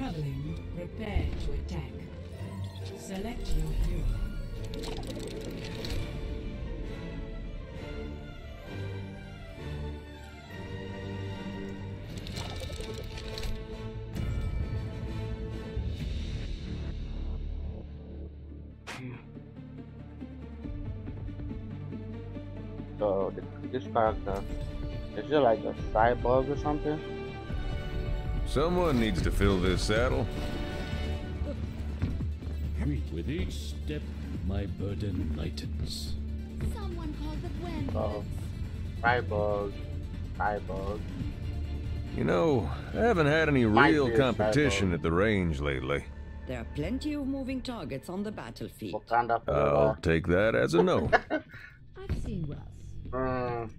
Traveling, prepare to attack. Select your hero. So this character, is it like a cyborg or something? Someone needs to fill this saddle. With each step, my burden lightens. Someone called the Gwen. Oh, cyborg, cyborg. You know, I haven't had any real be competition cyborg. at the range lately. There are plenty of moving targets on the battlefield. Wakanda I'll take that as a no. I've seen worse. Mm,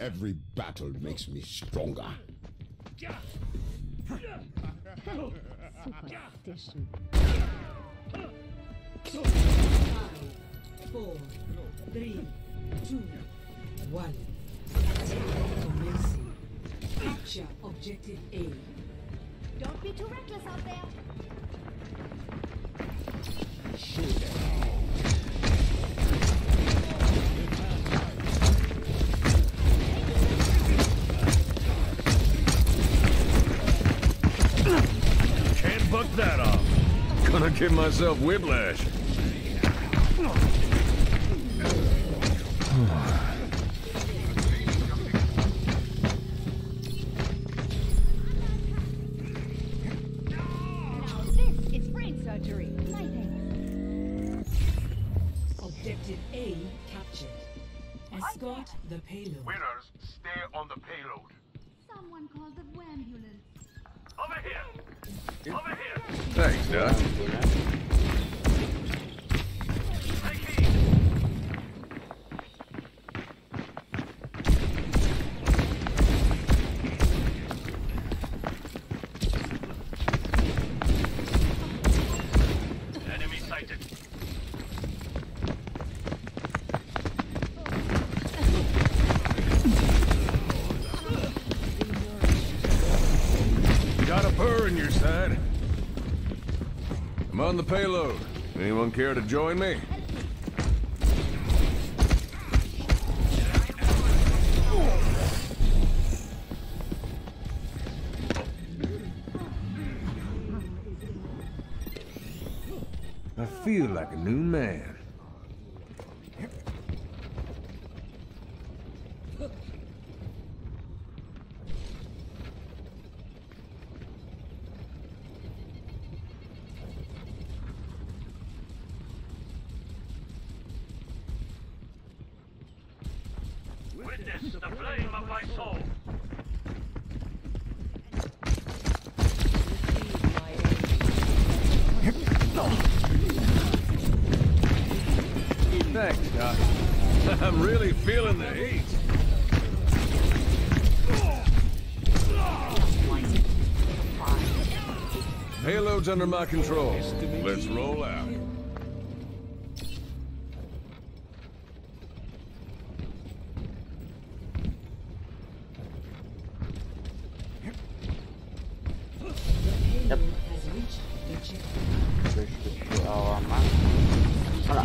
Every battle makes me stronger. Superstition. Four, three, two, one. Attack commencing. Capture objective A. Don't be too reckless out there. That off. Gonna give myself whiplash. Now this is brain surgery. My thanks. Objective A captured. Escort the payload. Winners, stay on the payload. Someone called the ambulance. Over here! Over here! Thanks, Doc. In your side. I'm on the payload. Anyone care to join me? I feel like a new man. Witness the flame of my soul. Thanks, Doc. I'm really feeling the heat. Payload's under my control. Let's roll out.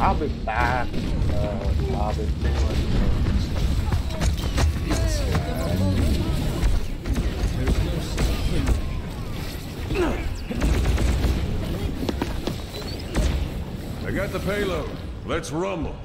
I'll be back. Uh, I'll be. I got the payload. Let's rumble.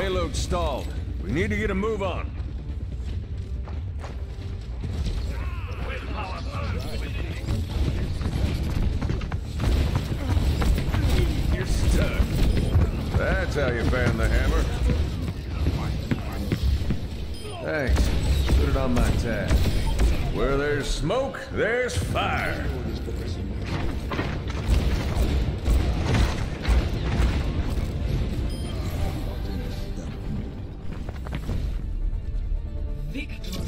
Payload stalled. We need to get a move on. You're stuck. That's how you fan the hammer. Thanks. Put it on my tab. Where there's smoke, there's fire. Victory.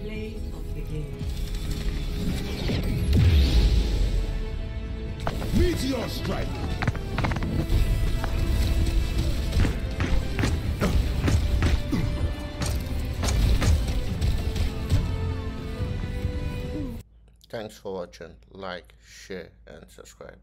Play of the game. Meteor strike! Thanks for watching. Like, share, and subscribe.